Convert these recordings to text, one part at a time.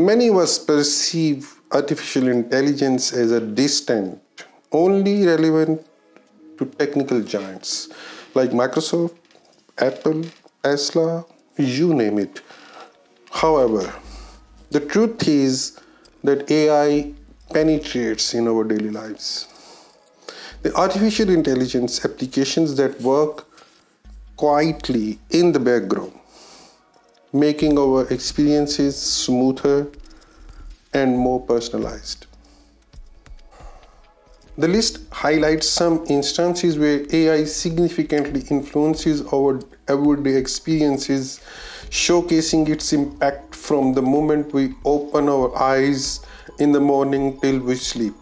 Many of us perceive artificial intelligence as a distant, only relevant to technical giants like Microsoft, Apple, Tesla, you name it. However, the truth is that AI penetrates in our daily lives. The artificial intelligence applications that work quietly in the background, making our experiences smoother and more personalized. The list highlights some instances where AI significantly influences our everyday experiences, showcasing its impact from the moment we open our eyes in the morning till we sleep.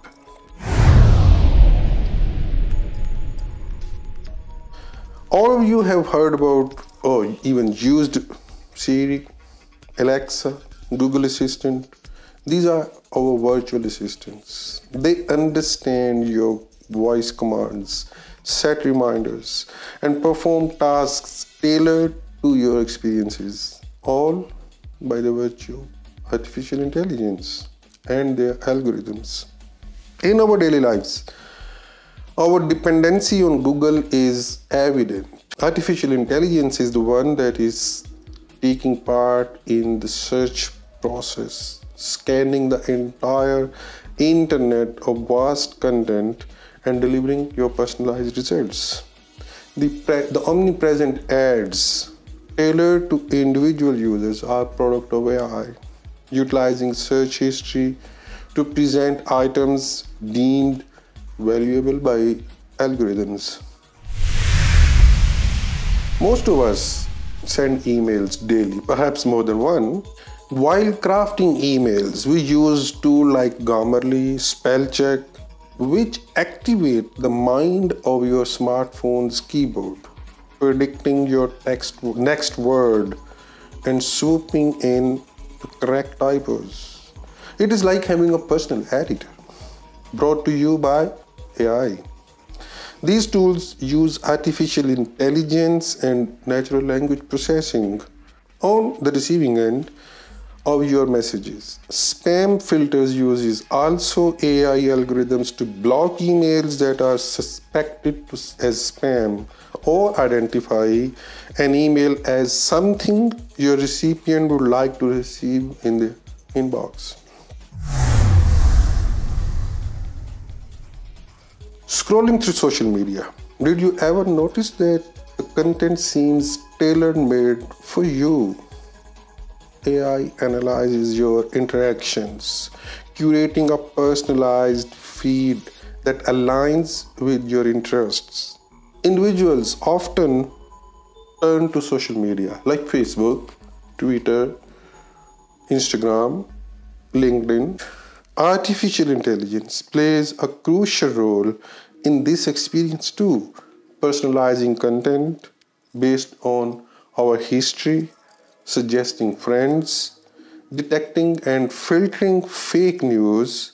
All of you have heard about or even used Siri, Alexa, Google Assistant. These are our virtual assistants. They understand your voice commands, set reminders, and perform tasks tailored to your experiences, all by the virtue of artificial intelligence and their algorithms. In our daily lives, our dependency on Google is evident. Artificial intelligence is the one that is taking part in the search process, scanning the entire internet of vast content and delivering your personalized results. The, the omnipresent ads tailored to individual users are product of AI, utilizing search history to present items deemed valuable by algorithms. Most of us send emails daily, perhaps more than one. While crafting emails, we use tools like Grammarly, Spellcheck, which activate the mind of your smartphone's keyboard, predicting your text, next word and swooping in the correct typos. It is like having a personal editor brought to you by AI. These tools use artificial intelligence and natural language processing on the receiving end of your messages. Spam filters uses also AI algorithms to block emails that are suspected as spam or identify an email as something your recipient would like to receive in the inbox. Scrolling through social media, did you ever notice that the content seems tailor made for you? AI analyzes your interactions, curating a personalized feed that aligns with your interests. Individuals often turn to social media like Facebook, Twitter, Instagram, LinkedIn Artificial intelligence plays a crucial role in this experience too, personalizing content based on our history, suggesting friends, detecting and filtering fake news,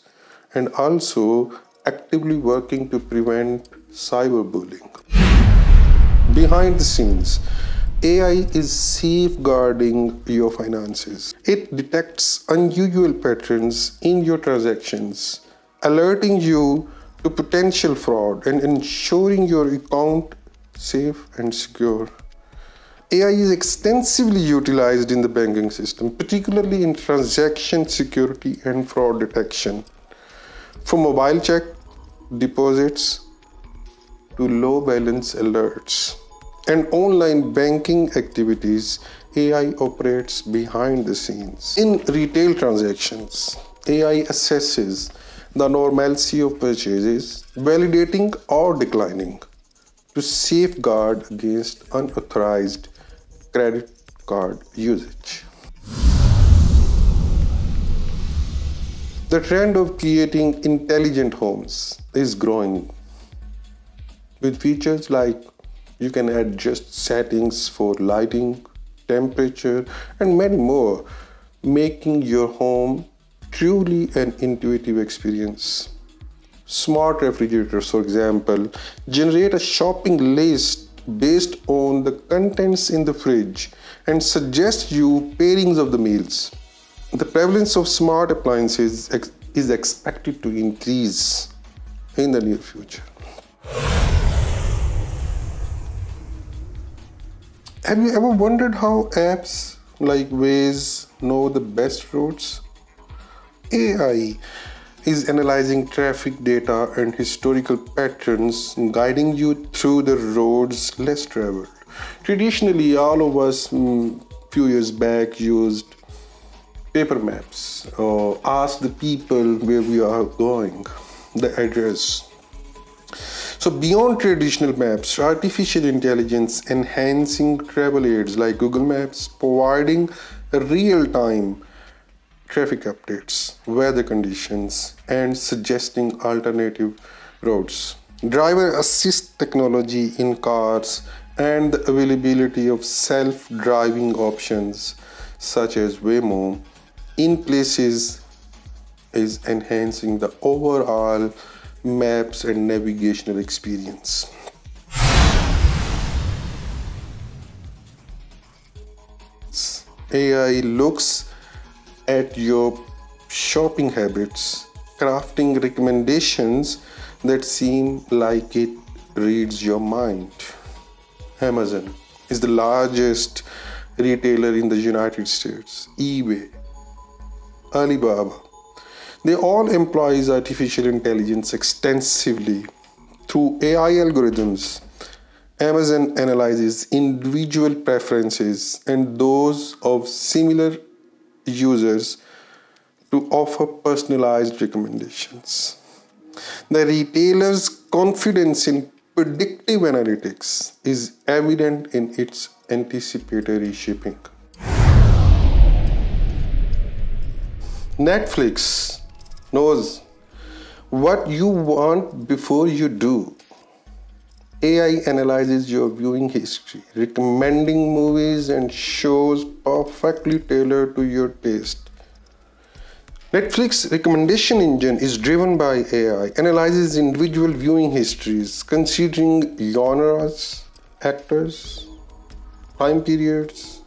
and also actively working to prevent cyberbullying. Behind the scenes, AI is safeguarding your finances. It detects unusual patterns in your transactions, alerting you to potential fraud and ensuring your account safe and secure. AI is extensively utilized in the banking system, particularly in transaction security and fraud detection. From mobile check deposits to low balance alerts and online banking activities, AI operates behind the scenes. In retail transactions, AI assesses the normalcy of purchases, validating or declining to safeguard against unauthorized credit card usage. The trend of creating intelligent homes is growing with features like you can adjust settings for lighting, temperature, and many more, making your home truly an intuitive experience. Smart refrigerators, for example, generate a shopping list based on the contents in the fridge and suggest you pairings of the meals. the prevalence of smart appliances is expected to increase in the near future. Have you ever wondered how apps like Waze know the best routes? AI is analyzing traffic data and historical patterns, guiding you through the roads less traveled. Traditionally, all of us, mm, few years back, used paper maps or ask the people where we are going, the address. So, beyond traditional maps, artificial intelligence enhancing travel aids like Google Maps, providing real time traffic updates, weather conditions, and suggesting alternative routes. Driver assist technology in cars and the availability of self driving options such as Waymo in places is enhancing the overall maps and navigational experience. AI looks at your shopping habits, crafting recommendations that seem like it reads your mind. Amazon is the largest retailer in the United States, eBay, Alibaba. They all employ artificial intelligence extensively through AI algorithms. Amazon analyzes individual preferences and those of similar users to offer personalized recommendations. The retailer's confidence in predictive analytics is evident in its anticipatory shipping. Netflix knows what you want before you do. AI analyzes your viewing history, recommending movies and shows perfectly tailored to your taste. Netflix recommendation engine is driven by AI, analyzes individual viewing histories, considering genres, actors, time periods.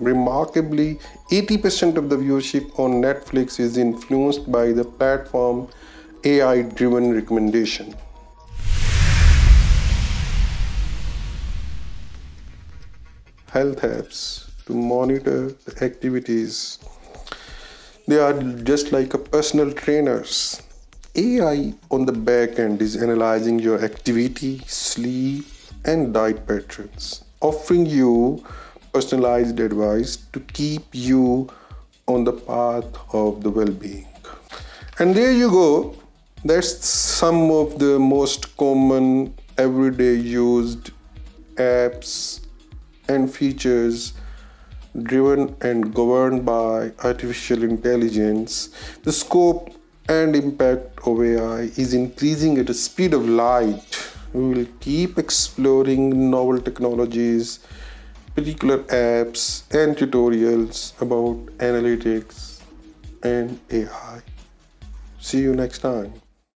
Remarkably, 80% of the viewership on Netflix is influenced by the platform AI driven recommendation. Health apps to monitor the activities they are just like a personal trainers. AI on the back end is analyzing your activity, sleep, and diet patterns, offering you personalized advice to keep you on the path of the well being. And there you go. That's some of the most common everyday used apps and features driven and governed by artificial intelligence, the scope and impact of AI is increasing at a speed of light. We will keep exploring novel technologies, particular apps, and tutorials about analytics and AI. See you next time.